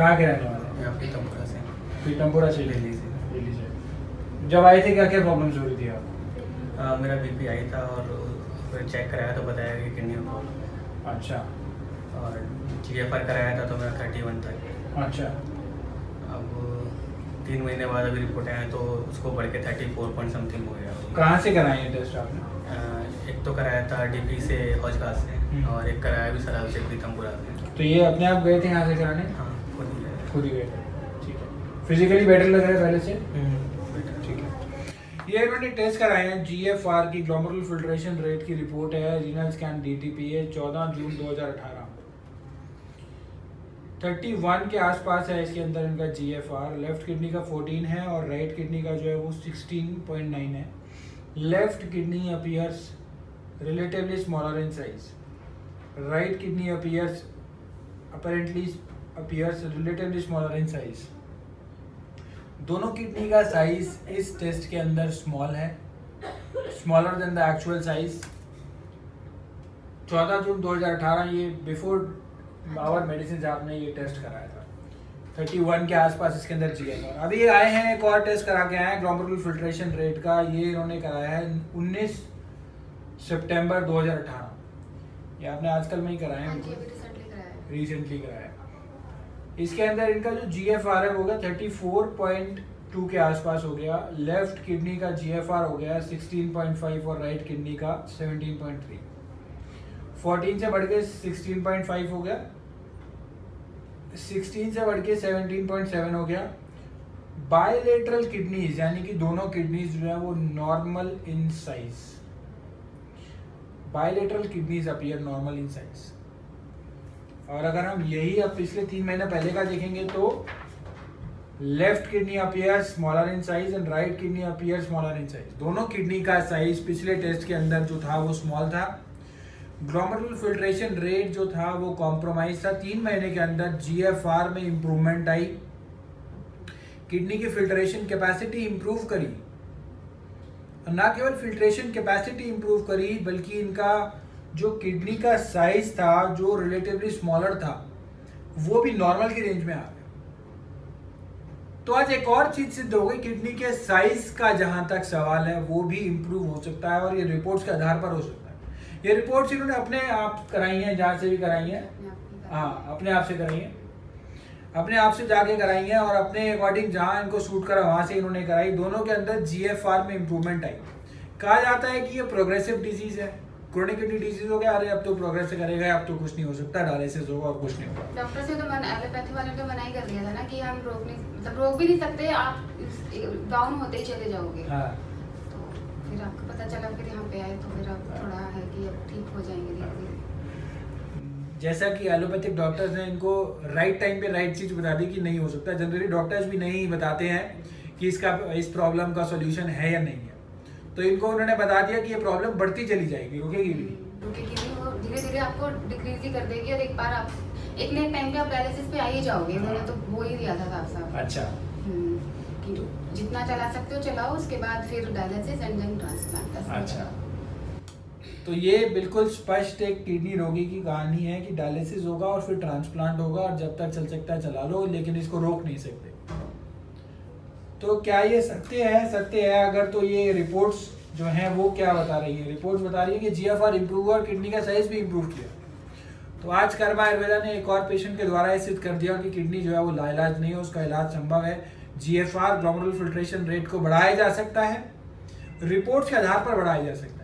कहाँ के रहने वाले? यहाँ पीतमपुरा से। पीतमपुरा से। दिल्ली से। दिल्ली से। जब आए थे क्या क्या प्रॉब्लम्स हो रही थी आपको मेरा बीपी आई था और फिर चेक कराया तो बताया कि किडनी में प्रॉब्लम है। अच्छा। और जी एफ़ आर कराया था तो मेरा थर्टी वन था। अच्छा। अब तीन महीने बाद अभी रिपोर्ट आया तो उसको बढ़ के थर्टी फोर पॉइंट समथिंग हो गया। कहाँ से कराए टेस्ट आपने? एक तो कराया था डीपी से हौजगास से हम्म। और एक कराया भी सराल से प्रीतमपुरा से। तो ये अपने आप गए थे यहाँ से कराने? हाँ। खुद ही थे ठीक है। फिजिकली बेटर लग रहा है पहले से? Hmm, better. ठीक है। ये इन्होंने टेस्ट कराए हैं। जीएफआर की ग्लोमरुल फिल्ट्रेशन रेट की रिपोर्ट है। रीनल स्कैन डीटीपी है। 14 जून 2018 31 के आसपास है इसके अंदर इनका G F R left kidney का 14 है और राइट किडनी का जो है वो 16.9 है। Left kidney appears relatively smaller in size right kidney appears apparently appears relatively smaller in size. दोनों किडनी का साइज़ इस टेस्ट के अंदर स्मॉल है। Smaller than the actual size 14 June 2018 ये बिफोर आवर मेडिसिन आपने ये टेस्ट कराया था। 31 के आसपास इसके अंदर जी अभी आए हैं एक और टेस्ट करा के आए हैं ग्लोमरुल फिल्ट्रेशन रेट का। ये इन्होंने कराया है 19 सितंबर 2018 ये आपने आजकल में ही कराया हाँ। है रिसेंटली कराया है। रिसेंटली कराया इसके अंदर इनका जो जी एफ़ आर है वो गया थर्टी फोर पॉइंट टू के आसपास हो गया। लेफ़्ट किडनी का जी एफ़ आर हो गया सिक्सटीन पॉइंट फाइव और राइट किडनी का सेवनटीन पॉइंट थ्री फोर्टीन से बढ़ के सिक्सटीन पॉइंट फाइव हो गया। सिक्सटीन से बढ़ के सेवनटीन पॉइंट सेवन हो गया। बायोलेटरल किडनीज यानी कि दोनों किडनीज जो है वो normal in size bilateral kidneys appear normal in size और अगर हम यही अब पिछले तीन महीने पहले का देखेंगे तो left kidney appear smaller in size and right kidney appear smaller in size दोनों किडनी का साइज़ पिछले टेस्ट के अंदर जो था वो स्मॉल था। ग्लोमरुल फिल्ट्रेशन रेट जो था वो कॉम्प्रोमाइज था। तीन महीने के अंदर जीएफआर में इंप्रूवमेंट आई। किडनी की फिल्ट्रेशन कैपेसिटी इंप्रूव करी। ना केवल फिल्ट्रेशन कैपेसिटी इंप्रूव करी, बल्कि इनका जो किडनी का साइज़ था जो रिलेटिवली स्मॉलर था वो भी नॉर्मल की रेंज में आ गया। तो आज एक और चीज़ सिद्ध हो गई किडनी के साइज़ का जहाँ तक सवाल है वो भी इंप्रूव हो सकता है और ये रिपोर्ट्स के आधार पर हो सकता है। ये रिपोर्ट्स इन्होंने अपने आप कराई हैं जहाँ से भी कराई हैं। ही हाँ अपने आप से कराई है। अपने आप से जाके कराई है और अपने अकॉर्डिंग जहाँ इनको सूट करा वहाँ से इन्होंने कराई। दोनों के अंदर जीएफआर में इंप्रूवमेंट आई। कहा जाता है कि ये प्रोग्रेसिव डिज़ीज़ है। क्रोनिक किडनी डिज़ीज़ हो गया अरे अब तो प्रोग्रेस करेगा अब तो कुछ नहीं हो सकता डायलिसिस होगा और कुछ नहीं होगा। डॉक्टर से तो मन एलोपैथी वाले मना ही कर दिया था ना कि हम रोक नहीं मतलब रोक भी नहीं सकते आप डाउन होते ही चले जाओगे। हाँ। तो फिर आपको पता चला फिर यहाँ पे आए तो फिर थोड़ा है कि अब ठीक हो जाएँगे धीरे धीरे। जैसा कि एलोपैथिक डॉक्टर्स ने इनको राइट टाइम पे राइट चीज़ बता दी कि नहीं हो सकता। जनरली डॉक्टर्स भी नहीं बताते हैं कि इसका इस प्रॉब्लम का सोल्यूशन है या नहीं है। तो इनको उन्होंने बता दिया कि ये प्रॉब्लम बढ़ती चली जाएगी रुकेगी भी। नहीं। रुकेगी वो धीरे धीरे आपको डिक्रीज ही कर देगी और एक बार आप एक ना एक टाइम पे आप डायलिसिस पे आ ही जाओगे। इन्होंने तो वो ही दिया था साफ़ साफ़। अच्छा। हम्म, कि जितना चला सकते हो चलाओ उसके बाद फिर डायलिसिस एंड देन ट्रांसप्लांट अच्छा। तो ये बिल्कुल स्पष्ट एक किडनी रोगी की कहानी है कि डायलिसिस होगा और फिर ट्रांसप्लांट होगा और जब तक चल सकता है चला लो लेकिन इसको रोक नहीं सकते। तो क्या ये सत्य है? सत्य है अगर तो ये रिपोर्ट्स जो हैं वो क्या बता रही है? रिपोर्ट बता रही है कि जी एफ़ आर हुआ और किडनी का साइज़ भी इम्प्रूव किया। तो आज कर्मा आयुर्वेदा ने एक और पेशेंट के द्वारा सिद्ध कर दिया कि किडनी जो है वो लाइलाज नहीं है, उसका इलाज संभव है। G F R glomerular filtration rate को बढ़ाया जा सकता है। रिपोर्ट्स के आधार पर बढ़ाया जा सकता है।